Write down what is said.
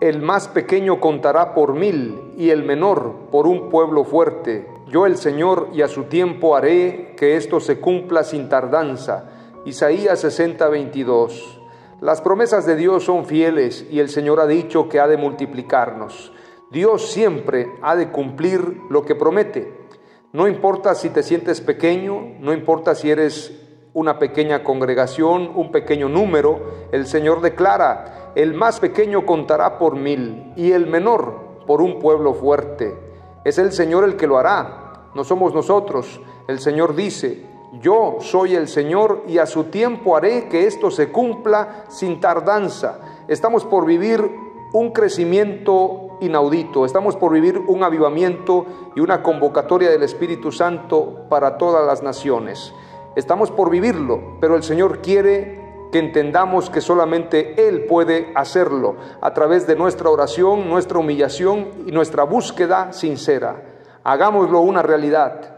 El más pequeño contará por mil y el menor por un pueblo fuerte. Yo el Señor y a su tiempo haré que esto se cumpla sin tardanza. Isaías 60, 22. Las promesas de Dios son fieles y el Señor ha dicho que ha de multiplicarnos. Dios siempre ha de cumplir lo que promete. No importa si te sientes pequeño, no importa si eres una pequeña congregación, un pequeño número, el Señor declara, el más pequeño contará por mil y el menor por un pueblo fuerte. Es el Señor el que lo hará, no somos nosotros. El Señor dice, yo soy el Señor y a su tiempo haré que esto se cumpla sin tardanza. Estamos por vivir un crecimiento inaudito, estamos por vivir un avivamiento y una convocatoria del Espíritu Santo para todas las naciones. Estamos por vivirlo, pero el Señor quiere que entendamos que solamente Él puede hacerlo a través de nuestra oración, nuestra humillación y nuestra búsqueda sincera. Hagámoslo una realidad.